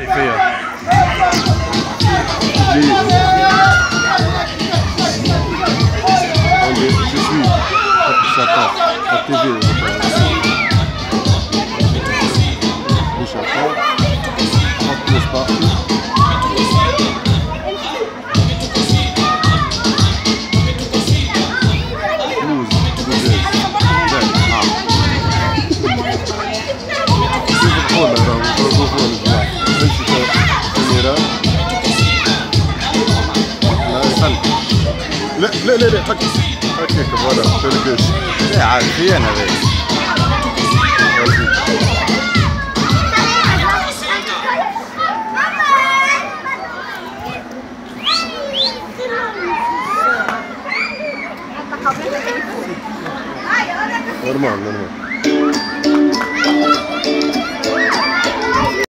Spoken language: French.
Il fait. On ça passe, on. Oh là là. لا لا لا لا حكي حكيك فوالا فيري جود لا عارفين هذاك Нормально, нормально.